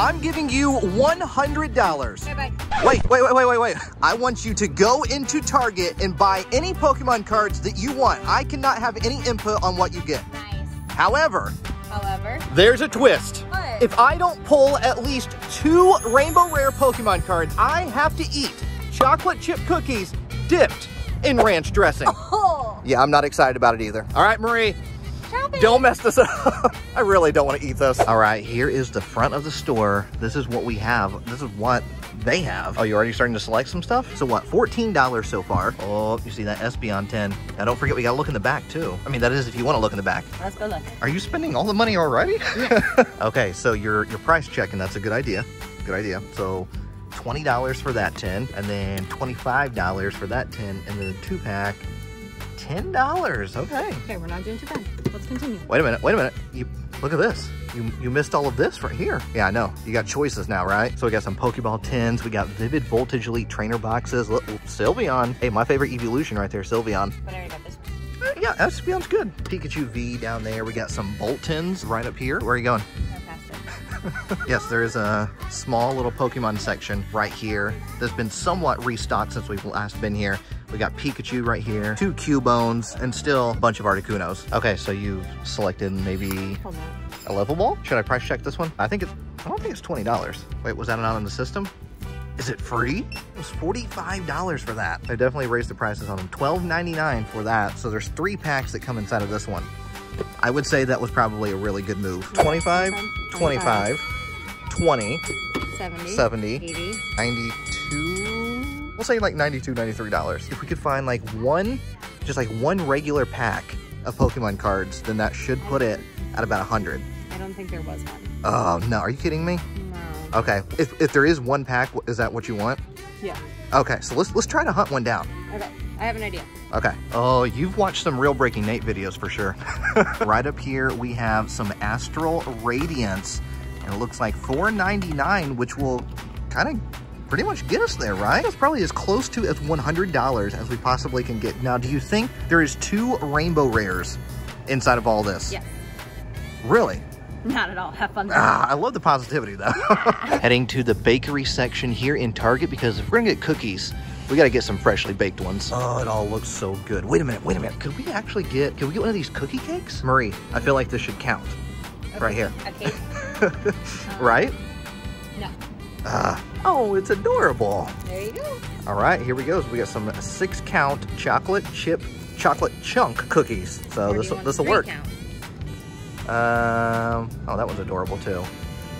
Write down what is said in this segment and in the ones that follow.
I'm giving you $100. Bye-bye. Wait, wait, wait, wait, wait, wait. I want you to go into Target and buy any Pokemon cards that you want. I cannot have any input on what you get. Nice. However, However, there's a twist. What? If I don't pull at least two Rainbow Rare Pokemon cards, I have to eat chocolate chip cookies dipped in ranch dressing. oh, Yeah, I'm not excited about it either. All right, Marie, chop it. don't mess this up. I really don't want to eat this. All right, here is the front of the store. This is what we have. This is what they have. Oh, you're already starting to select some stuff? So what, $14 so far. Oh, you see that Espeon tin. Now don't forget, we gotta look in the back too. I mean, that is if you wanna look in the back. Let's go look. Are you spending all the money already? Yeah. okay, so you're, you're price checking. That's a good idea. Good idea. So $20 for that tin, and then $25 for that tin, and then the two pack, $10. Okay. Okay, we're not doing too bad. Let's continue. Wait a minute, wait a minute. You look at this. You you missed all of this right here. Yeah, I know. You got choices now, right? So we got some Pokeball tins. We got Vivid Voltage Elite trainer boxes. Look, Sylveon. Hey, my favorite evolution right there, Sylveon. But I already got this one. Uh, yeah, Espeon's good. Pikachu V down there. We got some Bolt tins right up here. Where are you going? Yes, there is a small little Pokemon section right here that's been somewhat restocked since we've last been here. We got Pikachu right here, two Cubones, and still a bunch of Articunos. Okay, so you've selected maybe a level ball? Should I price check this one? I think it's, I don't think it's $20. Wait, was that not in the system? Is it free? It was $45 for that. They definitely raised the prices on them. $12.99 for that. So there's three packs that come inside of this one. I would say that was probably a really good move. 25, 25, 20, 70. 70, 80. 92, we'll say like 92, 93 dollars. If we could find like one, just like one regular pack of Pokemon cards, then that should put it at about 100. I don't think there was one. Oh, no, are you kidding me? No. Okay, if, if there is one pack, is that what you want? Yeah. Okay, so let's let's try to hunt one down. Okay. I have an idea. Okay. Oh, you've watched some real Breaking Nate videos for sure. right up here, we have some Astral Radiance, and it looks like $4.99, which will kind of pretty much get us there, right? It's probably as close to as $100 as we possibly can get. Now, do you think there is two Rainbow Rares inside of all this? Yes. Really? Not at all. Have fun. Ah, I love the positivity though. Heading to the bakery section here in Target because if we're gonna get cookies, we gotta get some freshly baked ones. Oh, it all looks so good. Wait a minute, wait a minute. Could we actually get, could we get one of these cookie cakes? Marie, I feel like this should count. Right here. Okay. cake? right? No. Ah, oh, it's adorable. There you go. All right, here we go. So we got some six count chocolate chip, chocolate chunk cookies. So this this will work. count? Um, oh, that one's adorable too.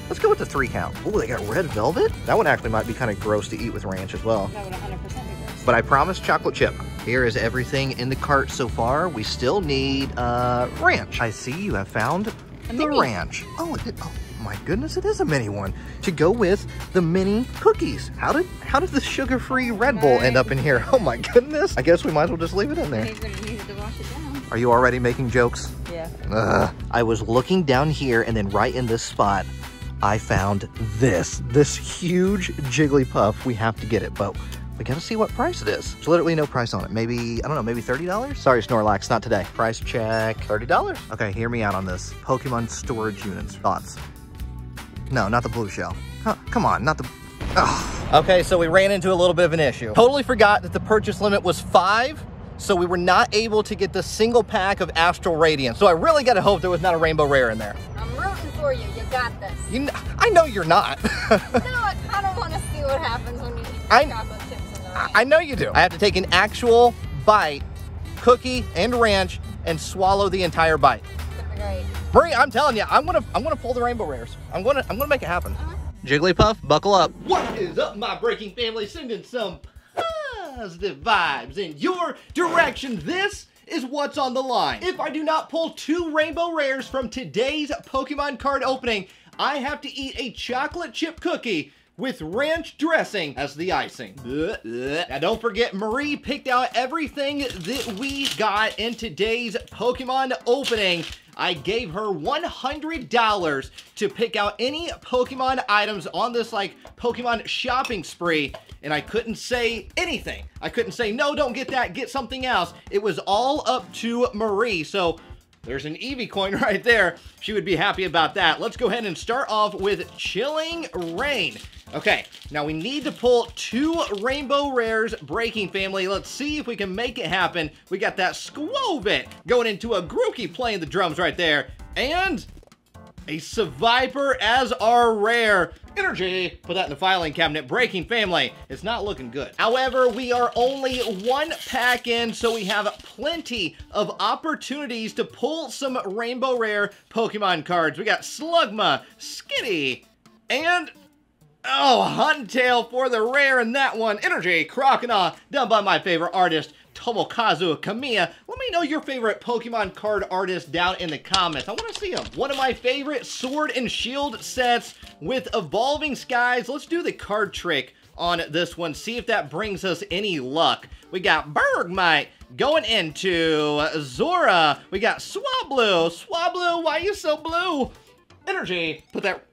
Let's go with the three count. Oh, they got red velvet. That one actually might be kind of gross to eat with ranch as well. That would 100% be gross. But I promise chocolate chip. Here is everything in the cart so far. We still need uh, ranch. I see you have found A the mini. ranch. Oh, it, oh my goodness, it is a mini one to go with the mini cookies. How did how did the sugar-free Red Bull end up in here? Oh my goodness. I guess we might as well just leave it in there. Okay, we're gonna need to wash it down. Are you already making jokes? Yeah. Ugh. I was looking down here and then right in this spot, I found this, this huge Jigglypuff. We have to get it, but we gotta see what price it is. There's literally no price on it. Maybe, I don't know, maybe $30? Sorry, Snorlax, not today. Price check, $30. Okay, hear me out on this. Pokemon storage units, thoughts? No, not the blue shell. Huh, come on, not the, Ugh. Okay, so we ran into a little bit of an issue. Totally forgot that the purchase limit was five, so we were not able to get the single pack of Astral Radiance. So I really gotta hope there was not a Rainbow Rare in there. I'm rooting for you. You got this. You, kn- I know you're not. no, I kind of want to see what happens when you eat I- chocolate chips in the rain. I know you do. I have to take an actual bite, cookie and ranch, and swallow the entire bite. It's gonna be great. Marie, I'm telling you, I'm gonna, I'm gonna pull the Rainbow Rares. I'm gonna, I'm gonna make it happen. Uh-huh. Jigglypuff, buckle up. What is up, my breaking family? Sending some positive vibes in your direction. This is what's on the line. If I do not pull two rainbow rares from today's Pokemon card opening, I have to eat a chocolate chip cookie with ranch dressing as the icing. Now don't forget, Marie picked out everything that we got in today's Pokemon opening. I gave her $100 to pick out any Pokemon items on this like Pokemon shopping spree and I couldn't say anything. I couldn't say, no, don't get that, get something else. It was all up to Marie. So There's an Eevee coin right there. She would be happy about that. Let's go ahead and start off with Chilling Reign. Okay, now we need to pull two Rainbow Rares Breaking Family. Let's see if we can make it happen. We got that Skwovet going into a Grookey playing the drums right there. And a Survivor as our rare. Energy. Put that in the filing cabinet. Breaking family. It's not looking good. However, we are only one pack in, so we have plenty of opportunities to pull some rainbow rare Pokemon cards. We got Slugma, Skitty, and Oh, Huntail for the rare in that one. Energy, Croconaw, done by my favorite artist, Tomokazu Komiya. Let me know your favorite Pokemon card artist down in the comments. I want to see them. One of my favorite Sword and Shield sets with Evolving Skies. Let's do the card trick on this one. See if that brings us any luck. We got Bergmite going into Zora. We got Swablu. Swablu, why you so blue? Energy. Put that...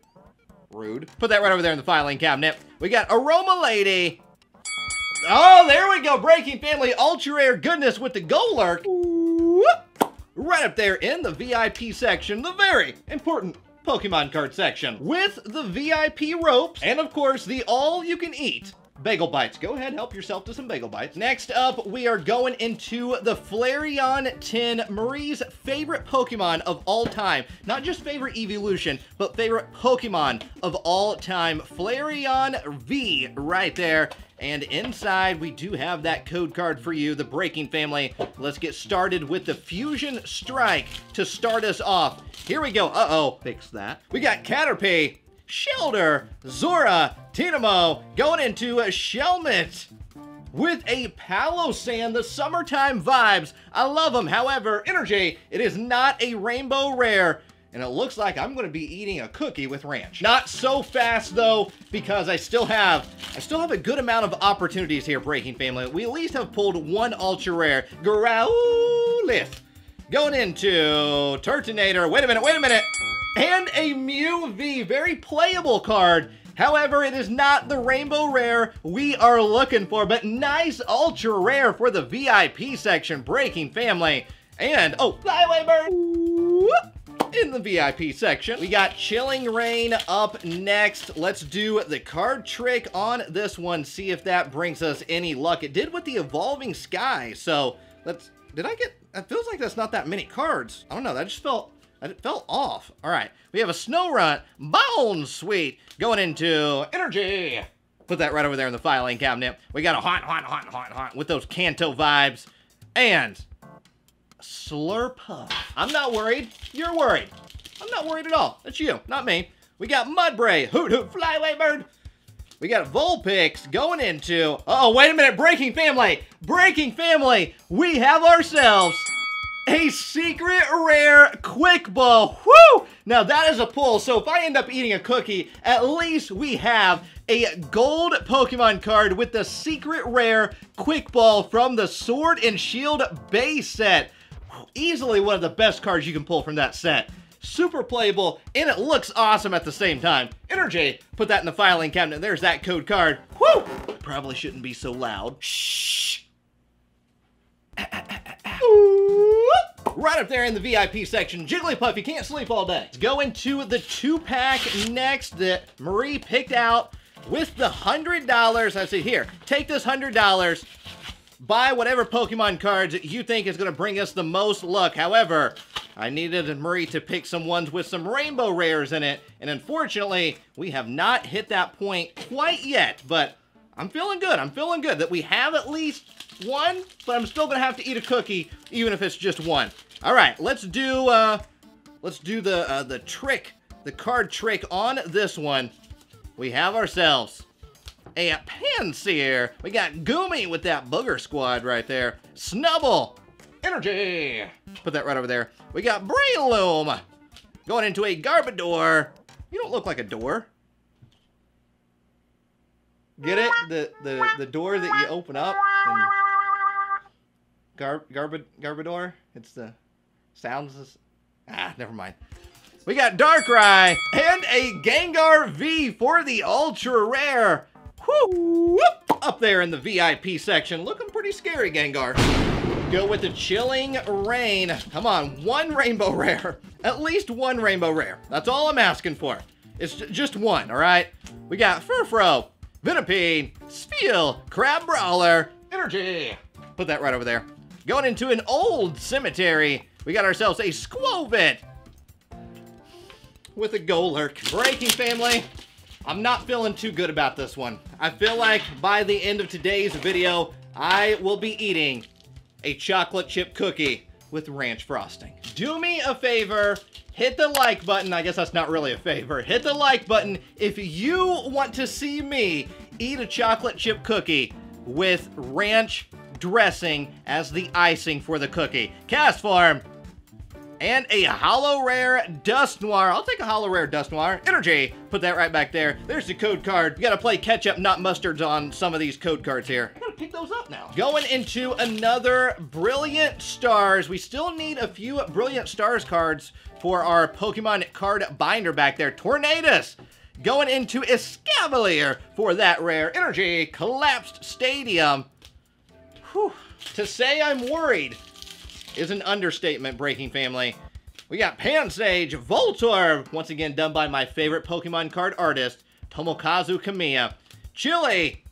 Rude. Put that right over there in the filing cabinet. We got Aroma Lady. Oh, there we go. Breaking Family Ultra Rare Goodness with the Golurk. Right up there in the VIP section, the very important Pokemon card section. With the VIP ropes, and of course, the all-you-can-eat Bagel Bites. Go ahead, help yourself to some Bagel Bites. Next up, we are going into the Flareon tin, Marie's favorite Pokemon of all time. Not just favorite evolution, but favorite Pokemon of all time. Flareon V right there. And inside, we do have that code card for you, the Breaking Family. Let's get started with the Fusion Strike to start us off. Here we go. Uh-oh. Fix that. We got Caterpie, Shellder, Zorua, Tynamo, going into a Shelmet with a Palossand, the summertime vibes. I love them. However, Energy, it is not a rainbow rare and it looks like I'm gonna be eating a cookie with ranch. Not so fast though, because I still have, I still have a good amount of opportunities here, Breaking Family. We at least have pulled one ultra rare, Growlithe. Going into Turtonator, wait a minute, wait a minute, and a Mew V, very playable card. However, it is not the rainbow rare we are looking for, but nice ultra rare for the VIP section, Breaking Family. And, oh, Flyway Bird! Whoop in the VIP section. We got Chilling Reign up next. Let's do the card trick on this one, see if that brings us any luck. It did with the Evolving Sky, so let's... Did I get... It feels like that's not that many cards. I don't know, that just felt... It fell off. All right, we have a Snorunt, Bone Sweet, going into Energy. Put that right over there in the filing cabinet. We got a haunt, haunt, haunt, haunt, haunt with those Kanto vibes. And Slurpuff. I'm not worried. You're worried. I'm not worried at all. That's you, not me. We got Mudbray. Hoot hoot, fly away, bird. We got Vulpix going into... Uh oh, wait a minute. Breaking family. Breaking family. We have ourselves a secret rare quick ball. Woo! Now that is a pull. So if I end up eating a cookie, at least we have a gold Pokemon card with the secret rare quick ball from the Sword and Shield base set easily one of the best cards you can pull from that set. Super playable, and it looks awesome at the same time. Energy, put that in the filing cabinet. There's that code card. Woo! Probably shouldn't be so loud. Shh. Right up there in the VIP section, Jigglypuff, you can't sleep all day. Let's go into the two-pack next that Marie picked out with the $100. I say, here, take this $100 buy whatever Pokemon cards you think is going to bring us the most luck. However, I needed Marie to pick some ones with some rainbow rares in it, and unfortunately, we have not hit that point quite yet, but I'm feeling good. I'm feeling good that we have at least one, but I'm still to have to eat a cookie, even if it's just one. All right, let's do, uh, let's do the, uh, the trick, the card trick on this one. We have ourselves a Pansear. We got Goomy with that booger squad right there. Snubbull, Energy. Put that right over there. We got Breloom. Going into a Garbodor. You don't look like a door. Get it? The the the door that you open up and Gar Garbod Garbodor. It's the sounds. Ah, never mind. We got Darkrai and a Gengar V for the ultra rare. Whoo! Up there in the VIP section. Looking pretty scary, Gengar. Go with the Chilling Reign. Come on, one rainbow rare. At least one rainbow rare. That's all I'm asking for. It's just one, all right? We got Furfrou, Venipede, Spiel, Crabrawler, Energy. Put that right over there. Going into an old cemetery, we got ourselves a Skwovet with a Golurk. Breaking family, I'm not feeling too good about this one. I feel like by the end of today's video, I will be eating a chocolate chip cookie with ranch frosting. Do me a favor, hit the like button. I guess that's not really a favor. Hit the like button if you want to see me eat a chocolate chip cookie with ranch dressing as the icing for the cookie. Castform, and a holo rare Dusknoir. I'll take a holo rare Dusknoir. Energy. Put that right back there. There's the code card. You gotta play ketchup, not mustards on some of these code cards here. Pick those up now. Going into another Brilliant Stars. We still need a few Brilliant Stars cards for our Pokemon card binder back there. Tornadus. Going into Escavalier for that rare. Energy. Collapsed Stadium. Whew. To say I'm worried is an understatement, Breaking Family. We got Pansage, Voltorb, once again done by my favorite Pokemon card artist, Tomokazu Komiya, Chili,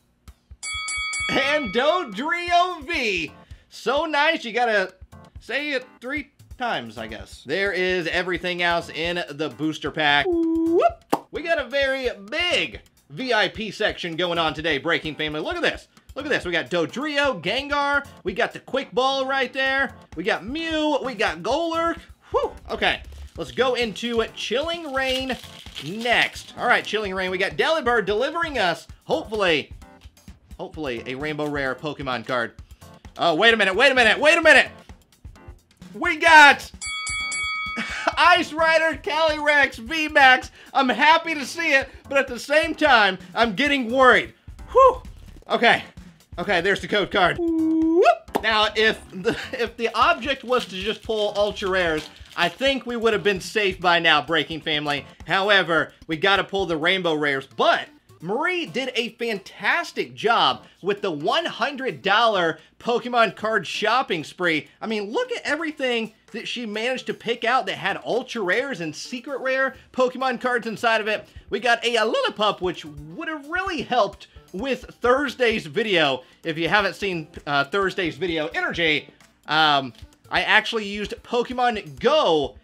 and Dodrio V. So nice, you gotta say it three times, I guess. There is everything else in the booster pack. Whoop! We got a very big VIP section going on today, Breaking Family. Look at this. Look at this. We got Dodrio, Gengar. We got the Quick Ball right there. We got Mew. We got Golurk. Whew. Okay. Let's go into Chilling Reign next. All right, Chilling Reign. We got Delibird delivering us, hopefully, hopefully, a Rainbow Rare Pokemon card. Oh, wait a minute. Wait a minute. Wait a minute. We got Ice Rider Calyrex VMAX. I'm happy to see it, but at the same time, I'm getting worried. Whew. Okay. Okay, there's the code card. Whoop. Now, if the if the object was to just pull ultra rares, I think we would have been safe by now, Breaking Family. However, we got to pull the rainbow rares, but Marie did a fantastic job with the $100 Pokemon card shopping spree. I mean, look at everything that she managed to pick out that had ultra rares and secret rare Pokemon cards inside of it. We got a, Lillipup, which would have really helped with Thursday's video. If you haven't seen uh, Thursday's video, Energy, um, I actually used Pokemon Go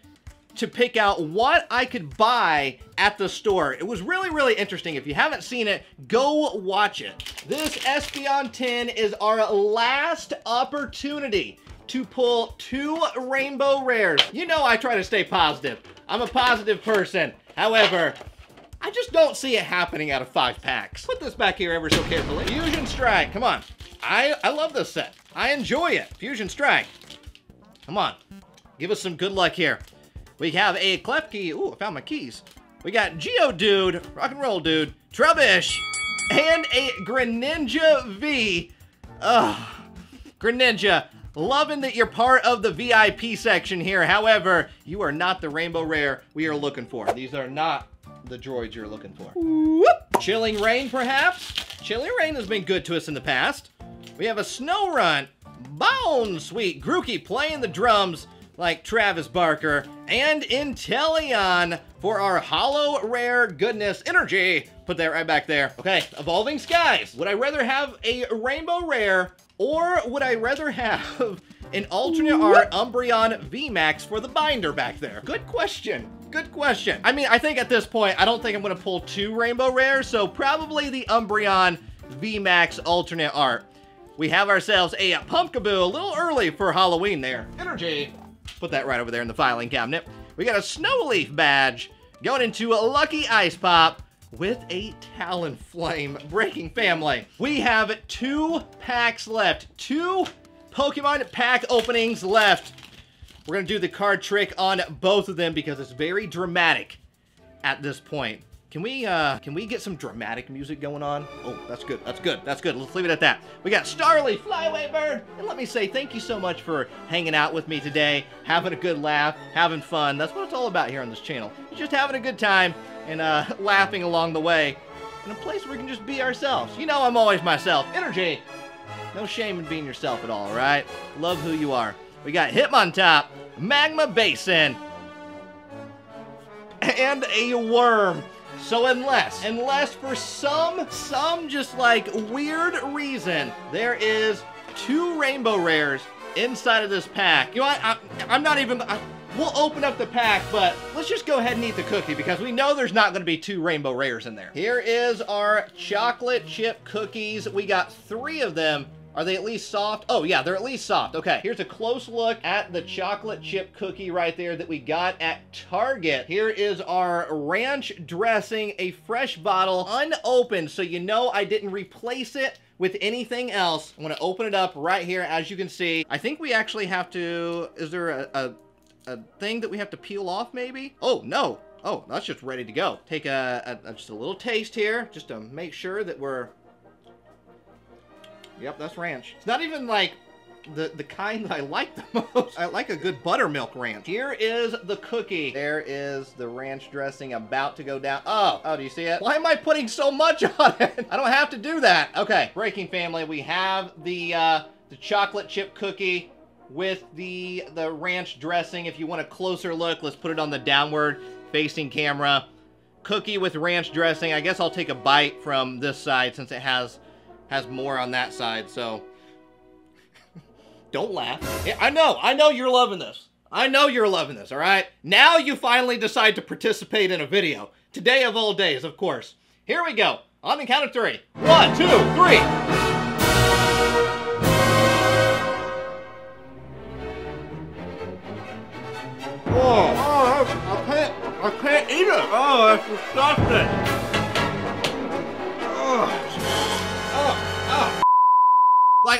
to pick out what I could buy at the store. It was really, really interesting. If you haven't seen it, go watch it. This Espeon tin is our last opportunity to pull two rainbow rares. You know I try to stay positive. I'm a positive person. However, I just don't see it happening out of five packs. Put this back here ever so carefully. Fusion Strike, come on. I, I love this set. I enjoy it. Fusion Strike. Come on. Give us some good luck here. We have a Klefki. Ooh, I found my keys. We got Geodude, Rock and Roll Dude, Trubbish, and a Greninja V. Ugh. Greninja, loving that you're part of the VIP section here. However, you are not the Rainbow Rare we are looking for. These are not the droids you're looking for. Whoop. Chilling Reign, perhaps? Chilling Reign has been good to us in the past. We have a Snorunt, Bone Sweet, Grookey playing the drums like Travis Barker, and Inteleon for our holo rare goodness energy. Put that right back there. Okay, Evolving Skies. Would I rather have a rainbow rare or would I rather have an alternate art Umbreon VMAX for the binder back there? Good question. Good question. I mean, I think at this point, I don't think I'm going to pull two rainbow rares, so probably the Umbreon VMAX alternate art. We have ourselves a Pumpkaboo a little early for Halloween there. Energy. Put that right over there in the filing cabinet. We got a Snowleaf badge going into a Lucky Ice Pop with a Talonflame breaking family. We have two packs left. Two Pokemon pack openings left. We're to do the card trick on both of them because it's very dramatic at this point. Can we, uh, can we get some dramatic music going on? Oh, that's good, that's good, that's good. Let's leave it at that. We got Starly, Fly Away Bird, and let me say thank you so much for hanging out with me today, having a good laugh, having fun. That's what it's all about here on this channel. Just having a good time and, uh, laughing along the way in a place where we can just be ourselves. You know I'm always myself. Energy. No shame in being yourself at all, all right? Love who you are. We got Hitmontop, Magma Basin, and a worm. So unless, unless for some, some just like weird reason, there is two rainbow rares inside of this pack. You know what? I, I'm not even. I, we'll open up the pack, but let's just go ahead and eat the cookie because we know there's not going to be two rainbow rares in there. Here is our chocolate chip cookies. We got three of them. Are they at least soft? Oh, yeah, they're at least soft. Okay, here's a close look at the chocolate chip cookie right there that we got at Target. Here is our ranch dressing, a fresh bottle, unopened, so you know I didn't replace it with anything else. I'm gonna open it up right here, as you can see. I think we actually have to, is there a, a, a thing that we have to peel off maybe? Oh, no. Oh, that's just ready to go. Take a, a, just a little taste here, just to make sure that we're Yep, that's ranch. It's not even like the, the kind I like the most. I like a good buttermilk ranch. Here is the cookie. There is the ranch dressing about to go down. Oh, oh, do you see it? Why am I putting so much on it? I don't have to do that. Okay, Breaking Family, we have the, uh, the chocolate chip cookie with the, the ranch dressing. If you want a closer look, let's put it on the downward facing camera. Cookie with ranch dressing. I guess I'll take a bite from this side since it has has more on that side, so don't laugh. Yeah, I know, I know you're loving this. I know you're loving this, all right? Now you finally decide to participate in a video. Today of all days, of course. Here we go. On the count of three. One, two, three. Oh, oh I can't, I can't eat it. Oh, that's disgusting.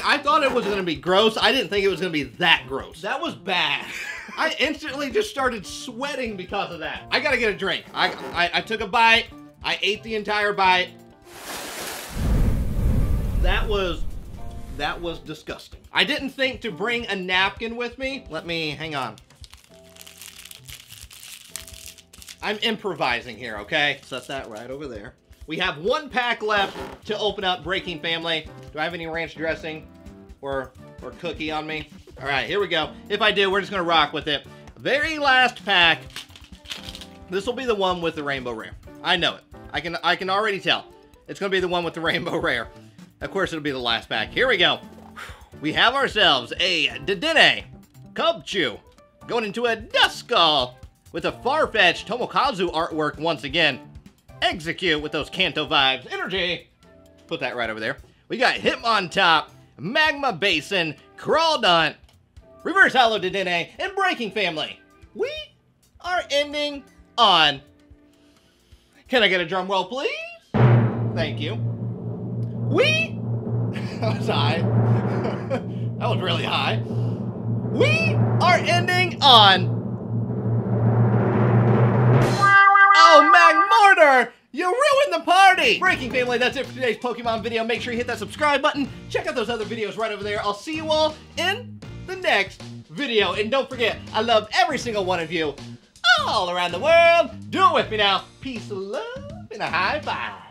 I thought it was gonna be gross. I didn't think it was gonna be that gross. That was bad. I instantly just started sweating because of that. I gotta get a drink. I, I, I took a bite. I ate the entire bite. That was, that was disgusting. I didn't think to bring a napkin with me. Let me, hang on. I'm improvising here, okay? Set that right over there. We have one pack left to open up Breaking Family. Do I have any ranch dressing or, or cookie on me? All right, here we go. If I do, we're just gonna rock with it. Very last pack. This will be the one with the rainbow rare. I know it. I can I can already tell. It's gonna be the one with the rainbow rare. Of course, it'll be the last pack. Here we go. We have ourselves a Dedenne Cubchoo going into a Duskull with a Farfetch'd Tomokazu artwork once again. Exeggcute with those Kanto vibes. Energy. Put that right over there. We got Hitmontop, Magma Basin, Crawdaunt, Reverse Holo Dedenne, and Breaking Family. We are ending on... Can I get a drum roll, please? Thank you. We... that was high. that was really high. We are ending on... Oh, Magmortar! You ruined the party! Breaking Family, that's it for today's Pokemon video. Make sure you hit that subscribe button. Check out those other videos right over there. I'll see you all in the next video. And don't forget, I love every single one of you all around the world. Do it with me now. Peace, love, and a high five.